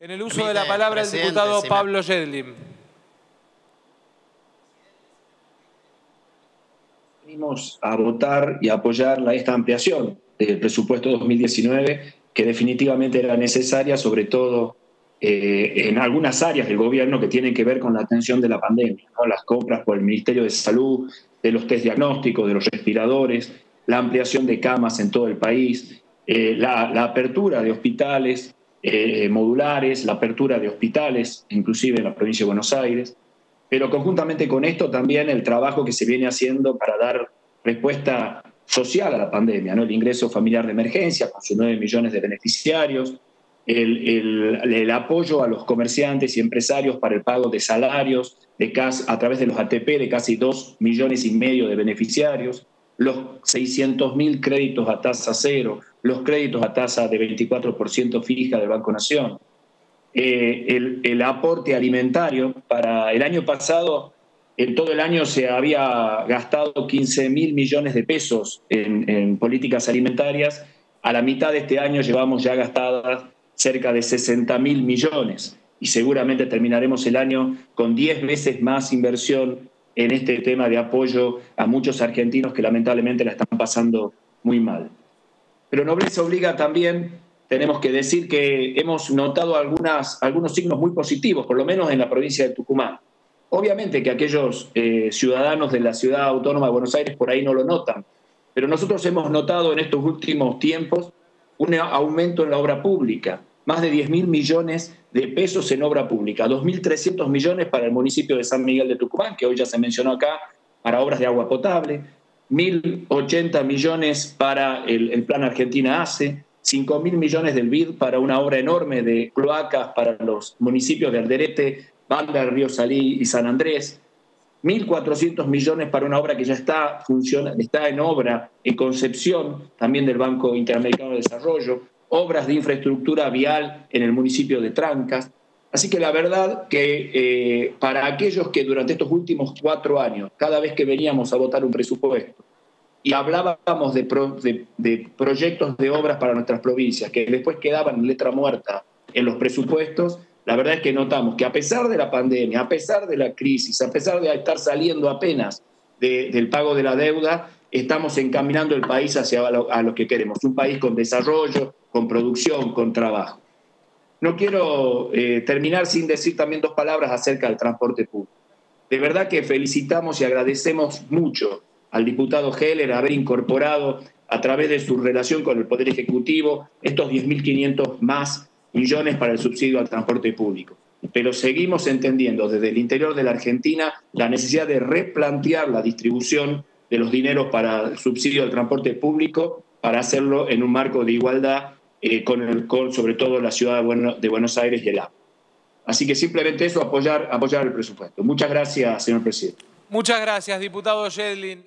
En el uso de la palabra el diputado Pablo Yedlin. Venimos a votar y apoyar esta ampliación del presupuesto 2019 que definitivamente era necesaria, sobre todo eh, en algunas áreas del gobierno que tienen que ver con la atención de la pandemia, las compras por el Ministerio de Salud, de los test diagnósticos, de los respiradores, la ampliación de camas en todo el país, eh, la, apertura de hospitales eh, modulares, la apertura de hospitales, inclusive en la provincia de Buenos Aires, pero conjuntamente con esto también el trabajo que se viene haciendo para dar respuesta social a la pandemia, ¿no? el ingreso familiar de emergencia con sus 9 millones de beneficiarios, el, apoyo a los comerciantes y empresarios para el pago de salarios de a través de los ATP de casi 2 millones y medio de beneficiarios, los 600 mil créditos a tasa cero, los créditos a tasa de 24% fija del Banco Nación, eh, el, aporte alimentario. Para el año pasado, en todo el año se había gastado 15 mil millones de pesos en, en políticas alimentarias. A la mitad de este año llevamos ya gastadas cerca de 60 mil millones y seguramente terminaremos el año con 10 veces más inversión en este tema de apoyo a muchos argentinos que lamentablemente la están pasando muy mal. Pero Nobleza Obliga también tenemos que decir que hemos notado algunos signos muy positivos, por lo menos en la provincia de Tucumán. Obviamente que aquellos eh, ciudadanos de la ciudad autónoma de Buenos Aires por ahí no lo notan, pero nosotros hemos notado en estos últimos tiempos un aumento en la obra pública, más de 10 mil millones de pesos en obra pública, 2.300 millones para el municipio de San Miguel de Tucumán, que hoy ya se mencionó acá, para obras de agua potable, 1.080 millones para el, Plan Argentina ACE, 5.000 millones del BID para una obra enorme de cloacas para los municipios de Alderete, Banda, Río Salí y San Andrés, 1.400 millones para una obra que ya está, funciona, está en obra, en concepción, también del Banco Interamericano de Desarrollo, obras de infraestructura vial en el municipio de Trancas. Así que la verdad que eh, para aquellos que durante estos últimos cuatro años, cada vez que veníamos a votar un presupuesto y hablábamos de, proyectos de obras para nuestras provincias, que después quedaban letra muerta en los presupuestos, la verdad es que notamos que a pesar de la pandemia, a pesar de la crisis, a pesar de estar saliendo apenas del pago de la deuda, estamos encaminando el país hacia a lo, que queremos, un país con desarrollo, con producción, con trabajo. No quiero eh, terminar sin decir también dos palabras acerca del transporte público. De verdad que felicitamos y agradecemos mucho al diputado Heller haber incorporado a través de su relación con el Poder Ejecutivo estos 10.500 más millones para el subsidio al transporte público. Pero seguimos entendiendo desde el interior de la Argentina la necesidad de replantear la distribución de los dineros para el subsidio al transporte público para hacerlo en un marco de igualdad eh, con, el, con sobre todo la ciudad de, Buenos Aires y el APA. Así que simplemente eso, apoyar, apoyar el presupuesto. Muchas gracias, señor presidente. Muchas gracias, diputado Yedlin.